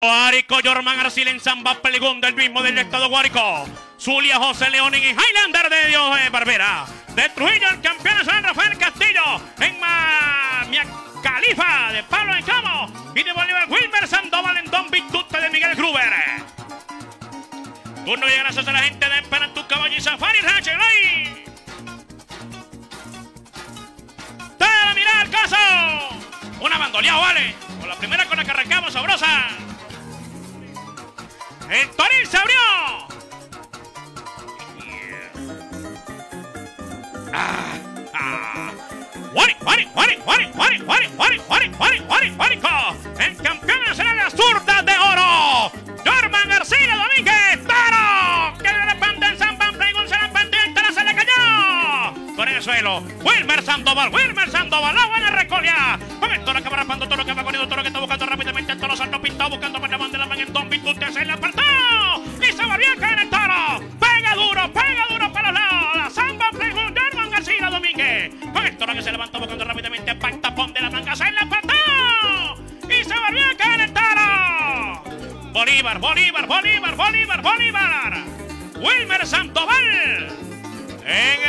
Guárico, Jorman Arcil en Zamba Peligón del mismo del estado Guárico. Zulia José León en Highlander de Dios de Barbera. De Trujillo el campeón San Rafael Castillo en Mia Califa de Pablo en Camo. Y de Bolívar Wilmer Sandoval en Don Vitute de Miguel Gruber. Turno llega gracias a la gente de Penatu Caballo y Safari Rachelay. ¡Te mirar el caso! Una bandoleada, vale. Con la primera con la que arrancamos, sabrosa. El Toril se abrió. Ah, ah. Wari, wari, wari, wari, Wilmer Sandoval, Wilmer Sandoval. La buena recolia. Con el toro que va rapando, toro que va corriendo, toro que está buscando rápidamente. El toro salto pintado buscando para la de la manga en Don Vitute. Se la apartó. Y se volvió a caer el toro. Pega duro, pega duro para los lados. La Samba Pregón. Norman García Domínguez. Con el toro que se levantó buscando rápidamente. Pan tapón de la manga. Se la apartó. Y se volvió a caer el toro. Bolívar, Bolívar, Bolívar, Bolívar, Bolívar. Wilmer Sandoval. En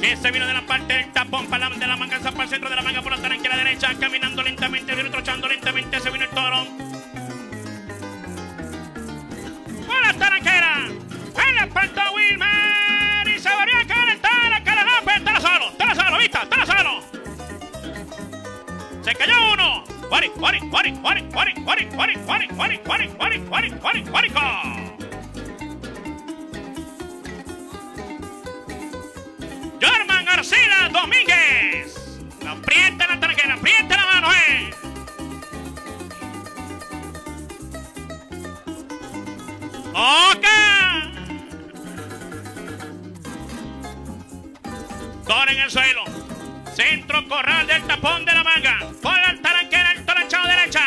Que se vino de la parte del tapón para la, de la manga, para el centro de la manga por la taranquera derecha, caminando lentamente, viene trochando lentamente, se vino el toro. Por la taranquera, la Wilmer y se volvió a caer el toro, que la rompe, está solo, está solo, vista, está solo. Se cayó uno. Guari, guari, guari, guari, guari, guari, guari, guari, guari, guari, guari, guari, guari, guarico. Germán Domínguez. Aprieta la tarjeta, aprieta la mano, eh. ¡Ok! Toro en el suelo. Centro corral del tapón de la manga. Por la taranquera, el toranchado derecha.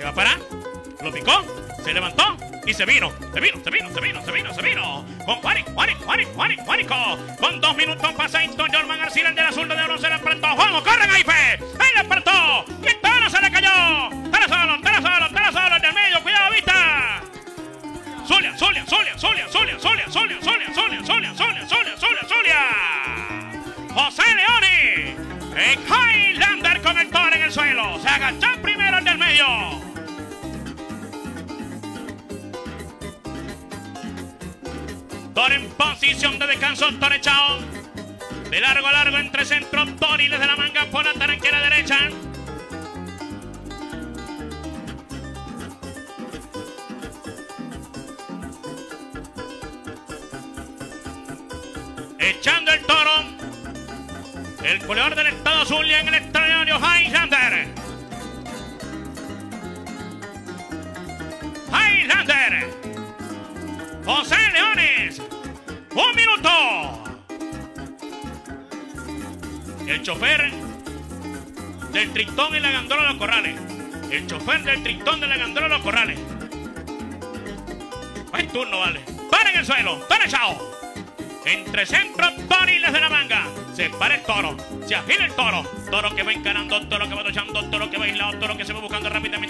Se va a parar. Lo picó. Se levantó. Y se vino, se vino, se vino, se vino, se vino, se vino. Con Juari, Juari, Juari, Juari, Juarico. Con dos minutos pasadito, Jorman García, el de la zurda de oro, se la apretó. ¡Vamos, corren ahí, fe! ¡Ahí la apretó! ¡Y el se le cayó! ¡Tara solo, tara solo, tara solo, en el medio! ¡Cuidado, vista! Zulia, Zulia, Zulia, Zulia, Zulia, Zulia, Zulia, Zulia, Zulia, Zulia, Zulia, Zulia, Zulia, Zulia. José Leone. En Highlander con el toro en el suelo. Se agachó primero en el medio. Toro en posición de descanso, Tore Chao. De largo a largo entre centro, Toriles de la manga por la taranquera derecha. Echando el toro. El goleador del estado Zulia en el extraordinario. Highlander. José Leones. Un minuto. El chofer del Tristón en la gandola de los corrales. El chofer del Tristón de la gandola de los corrales. Buen turno, vale. Para en el suelo. Toro chao. Entre centro, Toriles de la manga. Se para el toro. Se agila el toro. Toro que va encarando, toro que va luchando, toro que va aislado, toro que se va buscando rápidamente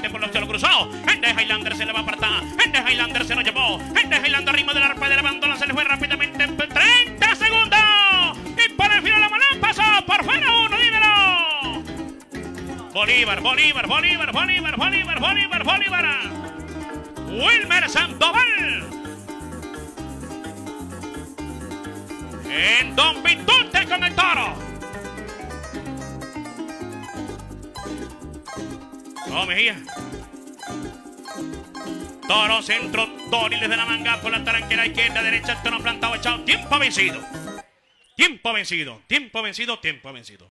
Bolívar, Bolívar, Bolívar, Bolívar, Bolívar, Bolívar, Bolívar. Wilmer Sandoval. En Don Vitute con el toro. Oh, Mejía. Toro, centro, Toriles de la manga por la taranquera izquierda, derecha, el toro plantado, echado. Tiempo vencido. Tiempo vencido, tiempo vencido, tiempo vencido.